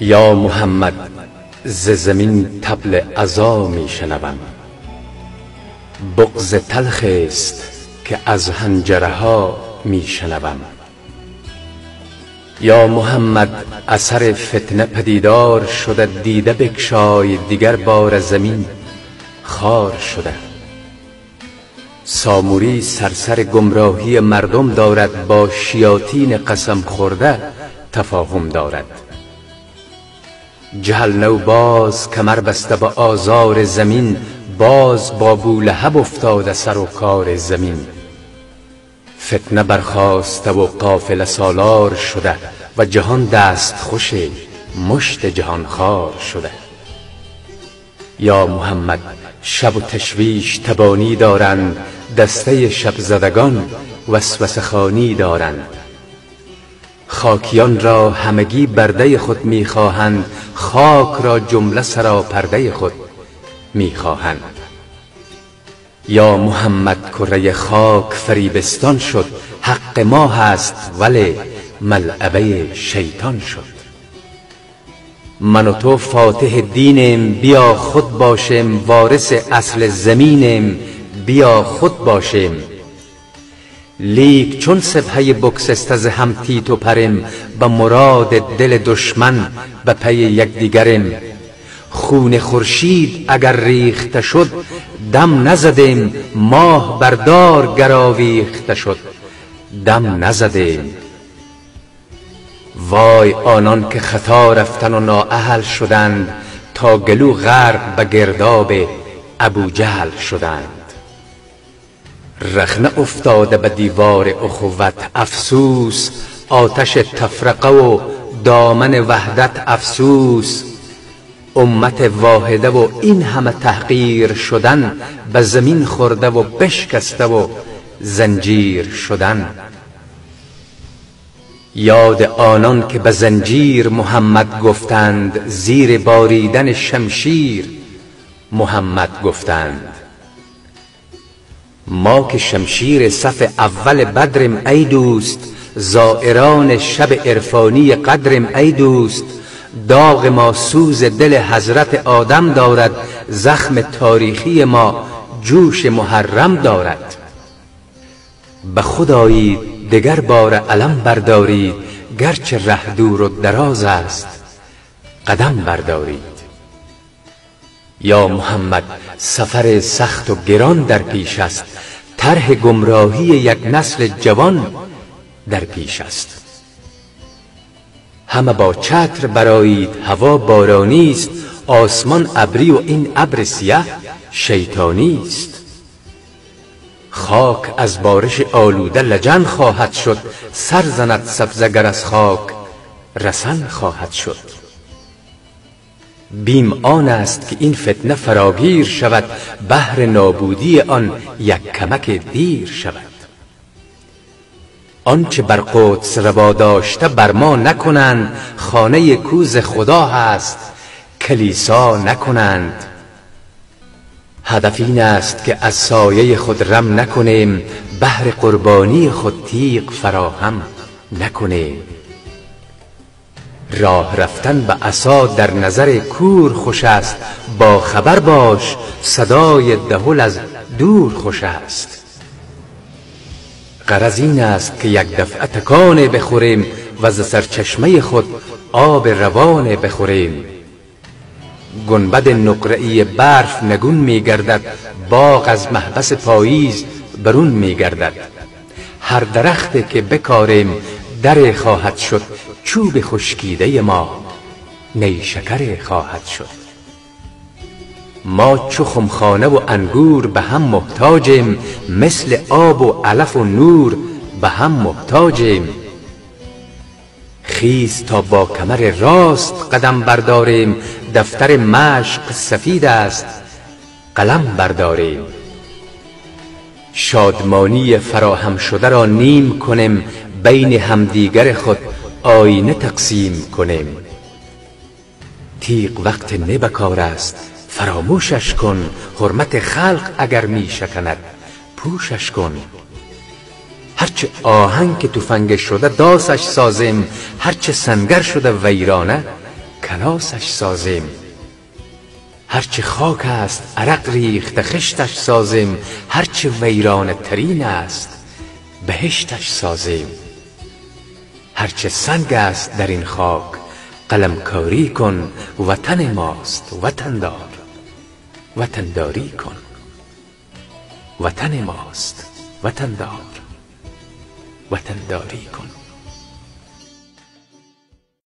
یا محمد ز زمین طبل عزا می شنوم بغض تلخ است که از حنجره ها می شنوم یا محمد اثر فتنه پدیدار شده دیده بگشای دیگر بار زمین خار شده. ساموری سرسر گمراهی مردم دارد با شیاطین قسم خورده تفاهم دارد. جهل نو باز کمر بسته با آزار زمین باز با بولهب افتاده سر و کار زمین. فتنه برخواسته و قافل سالار شده و جهان دست خوش مشت جهان خار شده. یا محمد شب و تشویش تبانی دارند دسته شب زدگان وسوسه خانی دارند. خاکیان را همگی برده خود می‌خواهند خاک را جمله سراپرده خود می‌خواهند. یا محمد کره خاک فریبستان شد حق ما هست ولی ملعبه شیطان شد. من و تو فاتح دینیم بیا خود باشیم وارث اصل زمینیم بیا خود باشیم. لیک چون سبحه بکسست از هم تیت و پریم به مراد دل دشمن به پی یکدیگریم خون خورشید اگر ریخته شد دم نزدیم ماه بردار گراویخته شد. دم نزدیم. وای آنان که خطا رفتن و نااهل شدند تا گلو غرق به گرداب ابو جهل شدند. رخنه افتاده به دیوار اخوت. افسوس آتش تفرقه و دامن وحدت افسوس. امت واحده و این همه تحقیر شدن به زمین خورده و بشکسته و زنجیر شدن. یاد آنان که به زنجیر محمد گفتند زیر باریدن شمشیر محمد گفتند. ما که شمشیر صف اول بدرم ای دوست زائران شب عرفانی قدرم ای دوست. داغ ما سوز دل حضرت آدم دارد زخم تاریخی ما جوش محرم دارد. به خدایی دگر بار علم بردارید گرچه ره دور و دراز است قدم بردارید یا محمد سفر سخت و گران در پیش است. طرح گمراهی یک نسل جوان در پیش است. همه با چتر برایید هوا بارانی است. آسمان ابری و این ابر سیه شیطانی است. خاک از بارش آلوده لجن خواهد شد. سر زند سبزگر از خاک رسن خواهد شد. بیم آن است که این فتنه فراگیر شود بهر نابودی آن یک کمک دیر شود. آنچه بر قدس روا داشته بر ما نکنند خانه کوز خدا هست کلیسا نکنند. هدف این است که از سایه خود رم نکنیم بهر قربانی خود تیغ فراهم نکنیم. راه رفتن به عصا در نظر کور خوش است. با خبر باش صدای دهل از دور خوش است. غرض این است که یک دفعه تکان بخوریم و ز سرچشمه خود آب روان بخوریم. گنبد نقره‌ای برف نگون میگردد باغ از محبس پاییز برون میگردد هر درخت که بکاریم در خواهد شد چوب خشکیده ما نیشکر خواهد شد. ما چو خمخانه و انگور به هم محتاجیم مثل آب و علف و نور به هم محتاجیم. خیز تا با کمر راست قدم برداریم دفتر مشق سفید است قلم برداریم. شادمانی فراهم شده را نیم کنیم بین همدیگر خود آینه تقسیم کنیم. تیغ وقت نبکار است. فراموشش کن. حرمت خلق اگر می شکند. پوشش کن. هرچه آهنگ که تفنگ شده داسش سازیم. هرچه سنگر شده ویرانه کلاسش سازیم. هرچه خاک است عرق ریخت خشتش سازیم. هرچه ویران ترین است بهشتش سازیم. هرچه سنگ است در این خاک قلمکاری کن وطن ماست وطندار وطنداری کن. وطن ماست وطندار وطنداری کن.